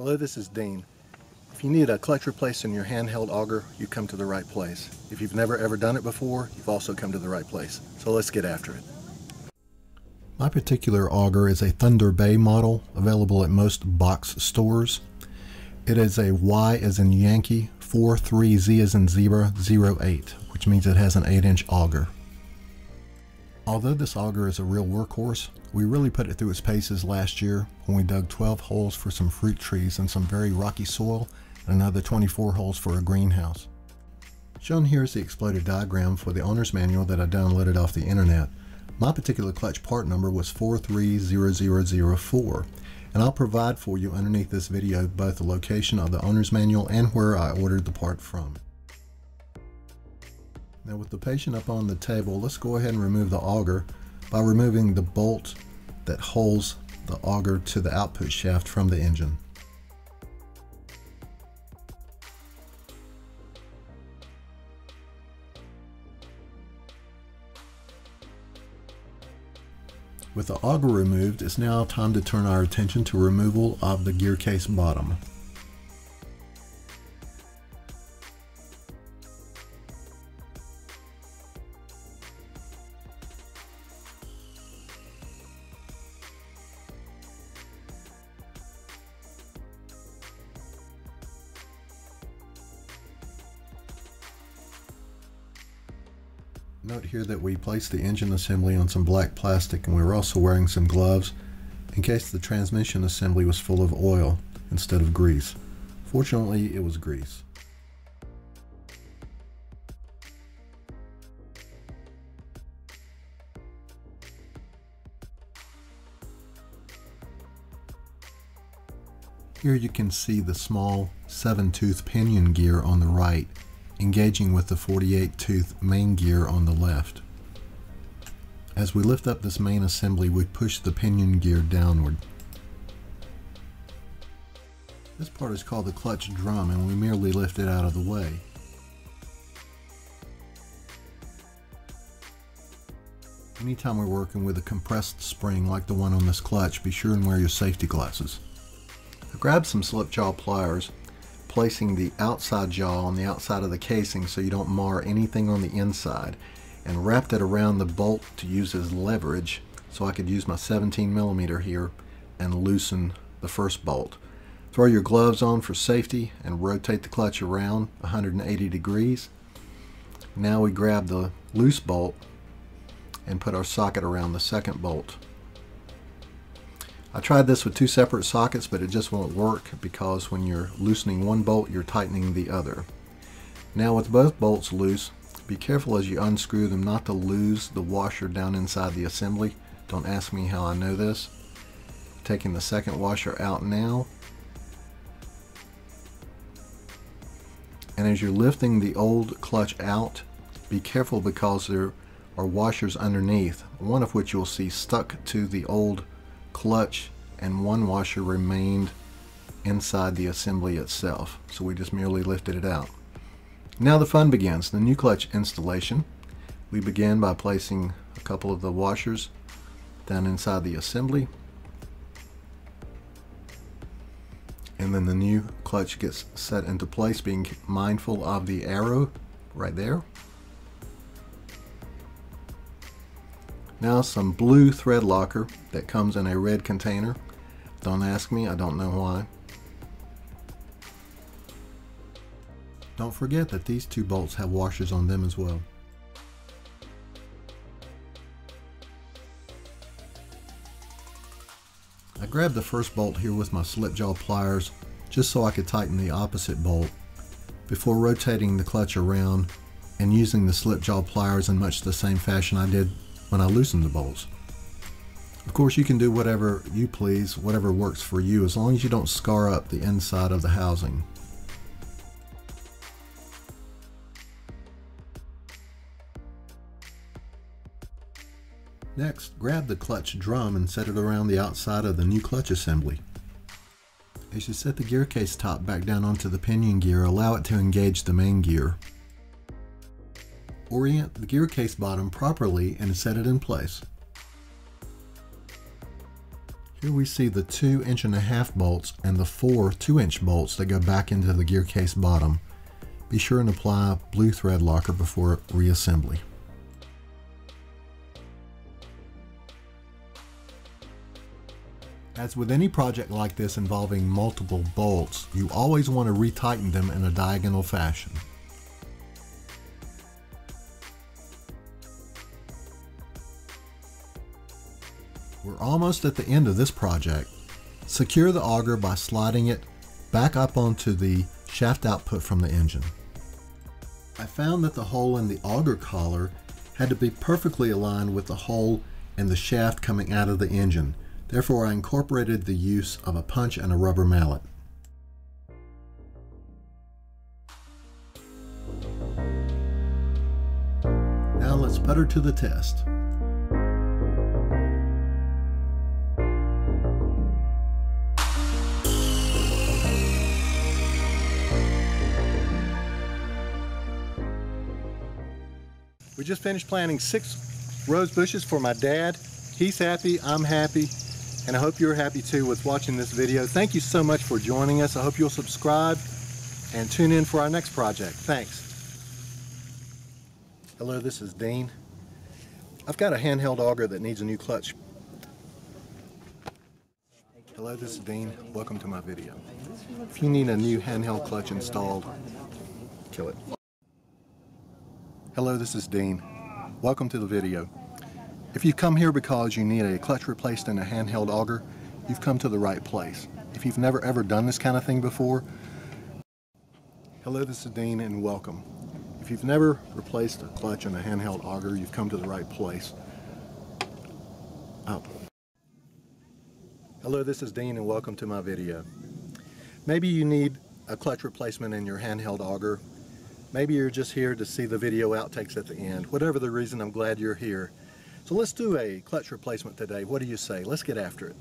Hello, this is Dean. If you need a clutch replaced in your handheld auger, you come to the right place. If you've never ever done it before, you've also come to the right place. So let's get after it. My particular auger is a Thunder Bay model, available at most box stores. It is a Y as in Yankee, 43Z as in Zebra 08, which means it has an 8 inch auger. Although this auger is a real workhorse, we really put it through its paces last year when we dug 12 holes for some fruit trees in some very rocky soil and another 24 holes for a greenhouse. Shown here is the exploded diagram for the owner's manual that I downloaded off the internet. My particular clutch part number was 430004 and I'll provide for you underneath this video both the location of the owner's manual and where I ordered the part from. Now with the patient up on the table, let's go ahead and remove the auger by removing the bolt that holds the auger to the output shaft from the engine. With the auger removed, it's now time to turn our attention to removal of the gear case bottom. Note here that we placed the engine assembly on some black plastic and we were also wearing some gloves in case the transmission assembly was full of oil instead of grease. Fortunately, it was grease. Here you can see the small 7-tooth pinion gear on the right engaging with the 48 tooth main gear on the left. As we lift up this main assembly, we push the pinion gear downward. This part is called the clutch drum and we merely lift it out of the way. Anytime we're working with a compressed spring like the one on this clutch, be sure and wear your safety glasses. I grabbed some slip jaw pliers placing the outside jaw on the outside of the casing so you don't mar anything on the inside and wrapped it around the bolt to use as leverage so I could use my 17 millimeter here and loosen the first bolt. Throw your gloves on for safety and rotate the clutch around 180 degrees. Now we grab the loose bolt and put our socket around the second bolt. I tried this with two separate sockets, but it just won't work because when you're loosening one bolt, you're tightening the other. Now with both bolts loose, be careful as you unscrew them not to lose the washer down inside the assembly. Don't ask me how I know this. Taking the second washer out now. And as you're lifting the old clutch out, be careful because there are washers underneath, one of which you'll see stuck to the old clutch and one washer remained inside the assembly itself. So we just merely lifted it out. Now the fun begins, the new clutch installation. We begin by placing a couple of the washers down inside the assembly. And then the new clutch gets set into place, being mindful of the arrow right there. Now some blue thread locker that comes in a red container. Don't ask me, I don't know why. Don't forget that these two bolts have washers on them as well. I grabbed the first bolt here with my slip jaw pliers just so I could tighten the opposite bolt before rotating the clutch around and using the slip jaw pliers in much the same fashion I did when I loosen the bolts. Of course you can do whatever you please, whatever works for you, as long as you don't scar up the inside of the housing. Next, grab the clutch drum and set it around the outside of the new clutch assembly. As you set the gear case top back down onto the pinion gear, allow it to engage the main gear. Orient the gear case bottom properly and set it in place. Here we see the two inch and a half bolts and the four two inch bolts that go back into the gear case bottom. Be sure and apply blue thread locker before reassembly. As with any project like this involving multiple bolts, you always want to retighten them in a diagonal fashion. We're almost at the end of this project. Secure the auger by sliding it back up onto the shaft output from the engine. I found that the hole in the auger collar had to be perfectly aligned with the hole in the shaft coming out of the engine. Therefore, I incorporated the use of a punch and a rubber mallet. Now let's put her to the test. We just finished planting six rose bushes for my dad. He's happy, I'm happy, and I hope you're happy too with watching this video. Thank you so much for joining us. I hope you'll subscribe and tune in for our next project. Thanks. Hello, this is Dean. I've got a handheld auger that needs a new clutch. Hello, this is Dean. Welcome to my video. If you need a new handheld clutch installed, kill it. Hello, this is Dean. Welcome to the video. If you've come here because you need a clutch replaced in a handheld auger, you've come to the right place. If you've never ever done this kind of thing before, hello, this is Dean and welcome. If you've never replaced a clutch in a handheld auger, you've come to the right place. Oh. Hello, this is Dean and welcome to my video. Maybe you need a clutch replacement in your handheld auger. Maybe you're just here to see the video outtakes at the end. Whatever the reason, I'm glad you're here. So let's do a clutch replacement today. What do you say? Let's get after it.